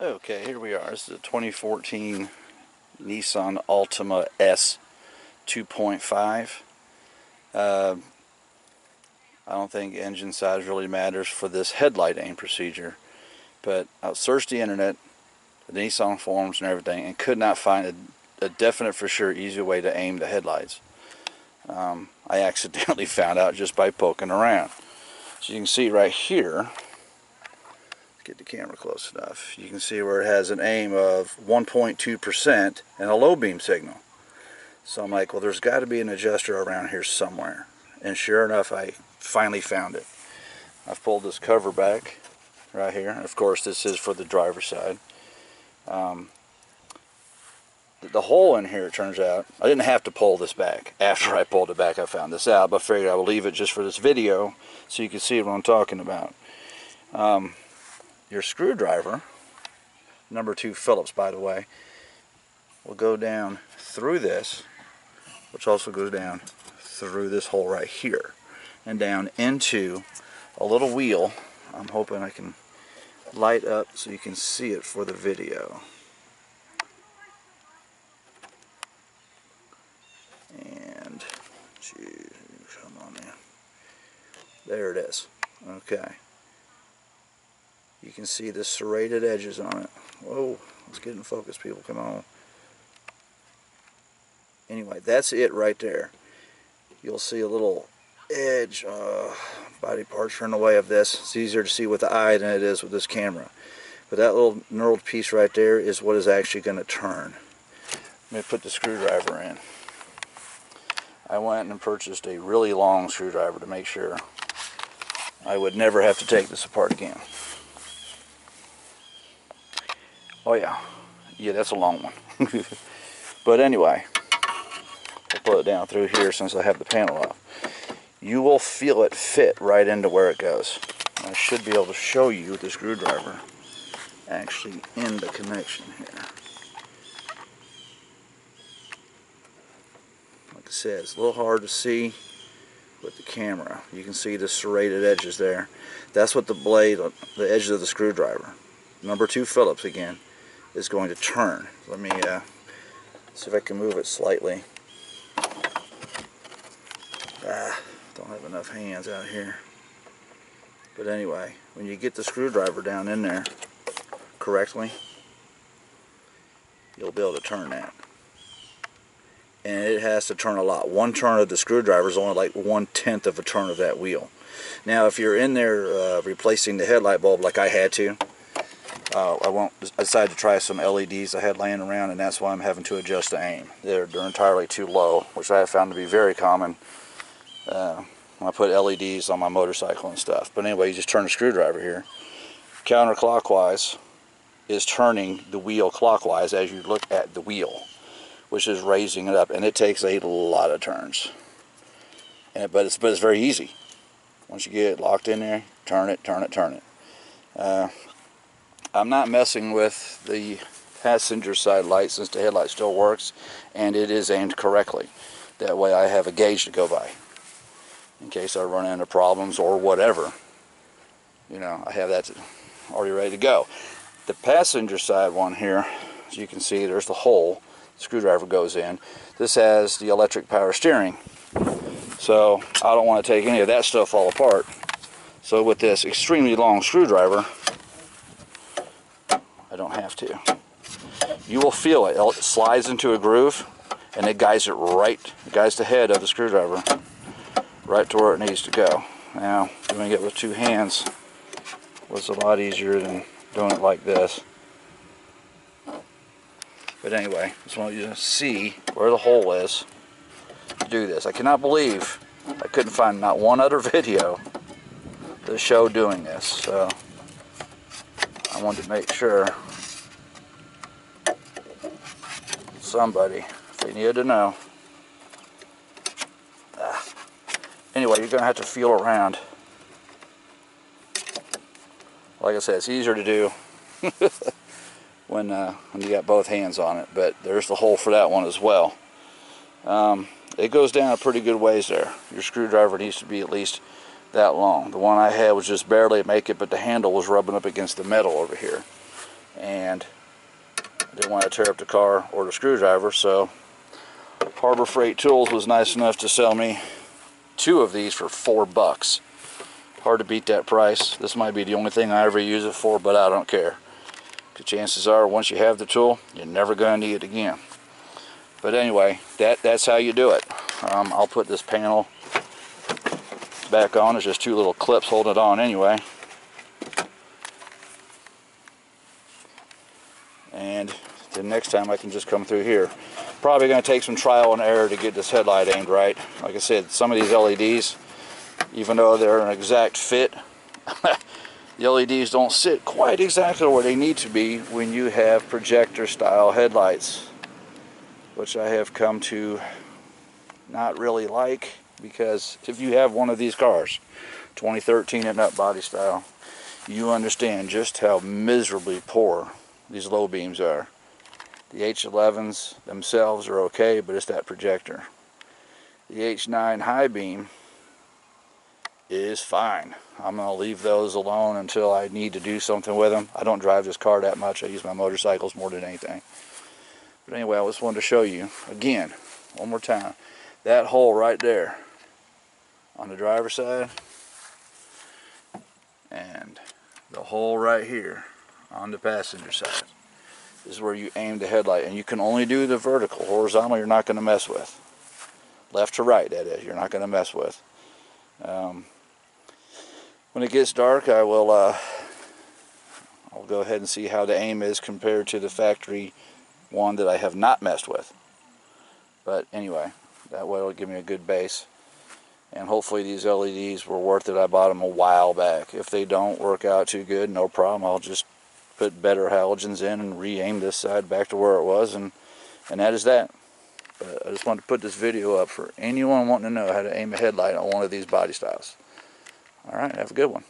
Okay, here we are. This is a 2014 Nissan Altima S 2.5. Uh, I don't think engine size really matters for this headlight aim procedure, but I searched the internet, the Nissan forums and everything, and could not find a, a definite for sure easy way to aim the headlights. Um, I accidentally found out just by poking around. So you can see right here, get the camera close enough, you can see where it has an aim of 1.2% and a low beam signal. So I'm like, well, there's got to be an adjuster around here somewhere. And sure enough, I finally found it. I've pulled this cover back right here. Of course, this is for the driver's side. Um, the hole in here, it turns out, I didn't have to pull this back. After I pulled it back, I found this out, but I figured I would leave it just for this video so you can see what I'm talking about. Um, your screwdriver, number two Phillips by the way, will go down through this, which also goes down through this hole right here, and down into a little wheel. I'm hoping I can light up so you can see it for the video. And, come on. There it is. Okay. You can see the serrated edges on it. Whoa, let's get in focus, people. Come on. Anyway, that's it right there. You'll see a little edge, uh, body parts are in the way of this. It's easier to see with the eye than it is with this camera. But that little knurled piece right there is what is actually going to turn. Let me put the screwdriver in. I went and purchased a really long screwdriver to make sure I would never have to take this apart again. Oh yeah, yeah, that's a long one. but anyway, I'll put it down through here since I have the panel off. You will feel it fit right into where it goes. I should be able to show you the screwdriver actually in the connection here. Like I said, it's a little hard to see with the camera. You can see the serrated edges there. That's what the blade, the edges of the screwdriver. Number two Phillips again is going to turn. Let me uh, see if I can move it slightly. Ah, don't have enough hands out here. But anyway, when you get the screwdriver down in there correctly, you'll be able to turn that. And it has to turn a lot. One turn of the screwdriver is only like one tenth of a turn of that wheel. Now, if you're in there uh, replacing the headlight bulb like I had to, uh, I won't. I decided to try some LEDs I had laying around, and that's why I'm having to adjust the aim. They're they're entirely too low, which I have found to be very common. Uh, when I put LEDs on my motorcycle and stuff. But anyway, you just turn the screwdriver here. Counterclockwise is turning the wheel clockwise as you look at the wheel, which is raising it up, and it takes a lot of turns. And, but it's but it's very easy. Once you get it locked in there, turn it, turn it, turn it. Uh, I'm not messing with the passenger side light since the headlight still works and it is aimed correctly. That way I have a gauge to go by in case I run into problems or whatever. You know, I have that already ready to go. The passenger side one here, as you can see, there's the hole. The screwdriver goes in. This has the electric power steering. So I don't want to take any of that stuff all apart. So with this extremely long screwdriver, don't have to. You will feel it. It slides into a groove and it guides it right, guides the head of the screwdriver right to where it needs to go. Now, doing it with two hands was a lot easier than doing it like this. But anyway, just want you to see where the hole is to do this. I cannot believe I couldn't find not one other video to show doing this. So I wanted to make sure somebody if they needed to know. Ah. Anyway, you're going to have to feel around. Like I said, it's easier to do when, uh, when you got both hands on it, but there's the hole for that one as well. Um, it goes down a pretty good ways there. Your screwdriver needs to be at least that long. The one I had was just barely make it, but the handle was rubbing up against the metal over here. and I didn't want to tear up the car or the screwdriver so Harbor Freight Tools was nice enough to sell me two of these for four bucks. Hard to beat that price. This might be the only thing I ever use it for but I don't care. The chances are once you have the tool you're never going to need it again. But anyway that that's how you do it. Um, I'll put this panel back on there's just two little clips holding it on anyway and the next time I can just come through here. Probably going to take some trial and error to get this headlight aimed right. Like I said, some of these LEDs, even though they're an exact fit, the LEDs don't sit quite exactly where they need to be when you have projector style headlights, which I have come to not really like because if you have one of these cars, 2013 and up body style, you understand just how miserably poor these low beams are. The H11s themselves are okay, but it's that projector. The H9 high beam is fine. I'm to leave those alone until I need to do something with them. I don't drive this car that much. I use my motorcycles more than anything. But anyway, I just wanted to show you, again, one more time, that hole right there on the driver's side. And the hole right here on the passenger side is where you aim the headlight. And you can only do the vertical. Horizontal you're not going to mess with. Left to right that is you're not going to mess with. Um, when it gets dark I will uh, I'll go ahead and see how the aim is compared to the factory one that I have not messed with. But anyway that way it'll give me a good base and hopefully these LEDs were worth it. I bought them a while back. If they don't work out too good no problem. I'll just put better halogens in and re-aim this side back to where it was and and that is that. But I just wanted to put this video up for anyone wanting to know how to aim a headlight on one of these body styles. Alright have a good one